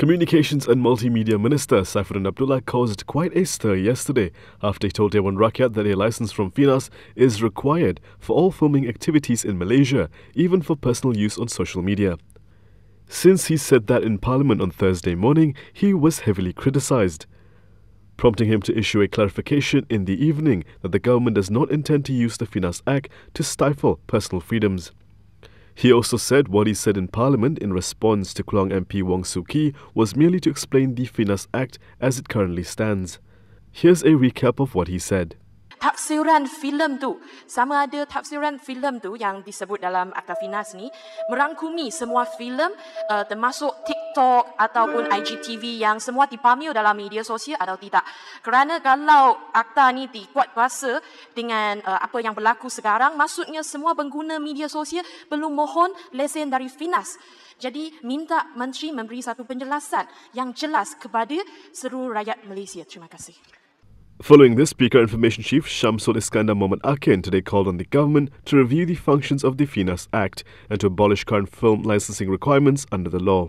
Communications and Multimedia Minister Saifuddin Abdullah caused quite a stir yesterday after he told Dewan Rakyat that a license from FINAS is required for all filming activities in Malaysia, even for personal use on social media. Since he said that in Parliament on Thursday morning, he was heavily criticised, prompting him to issue a clarification in the evening that the government does not intend to use the FINAS Act to stifle personal freedoms. He also said what he said in Parliament in response to Kluang MP Wong Shu Qi was merely to explain the FINAS Act as it currently stands. Here's a recap of what he said. Tafsiran filem tu sama ada tafsiran filem tu yang disebut dalam Akta Finas ni merangkumi semua filem uh, termasuk TikTok ataupun IGTV yang semua dipamil dalam media sosial atau tidak. Kerana kalau akta ni dikuat kuasa dengan uh, apa yang berlaku sekarang maksudnya semua pengguna media sosial perlu mohon lesen dari Finas. Jadi minta menteri memberi satu penjelasan yang jelas kepada seluruh rakyat Malaysia. Terima kasih. Following this, PKR Information Chief Shamsul Iskandar Mohamad Akin today called on the government to review the functions of the FINAS Act and to abolish current film licensing requirements under the law.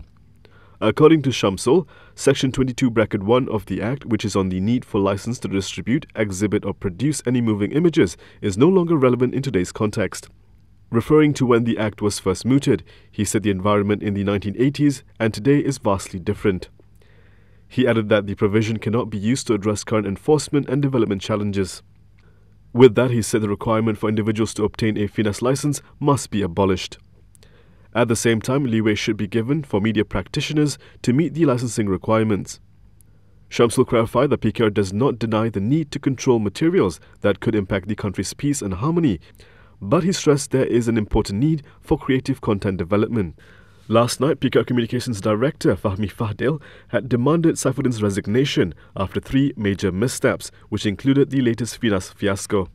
According to Shamsul, Section 22 Bracket 1 of the Act, which is on the need for license to distribute, exhibit, or produce any moving images, is no longer relevant in today's context. Referring to when the Act was first mooted, he said the environment in the 1980s and today is vastly different. He added that the provision cannot be used to address current enforcement and development challenges. With that, he said the requirement for individuals to obtain a FINAS license must be abolished. At the same time, leeway should be given for media practitioners to meet the licensing requirements. Shamsul clarified that PKR does not deny the need to control materials that could impact the country's peace and harmony, but he stressed there is an important need for creative content development. Last night, PKR Communications Director Fahmi Fadzil had demanded Saifuddin's resignation after three major missteps, which included the latest FINAS fiasco.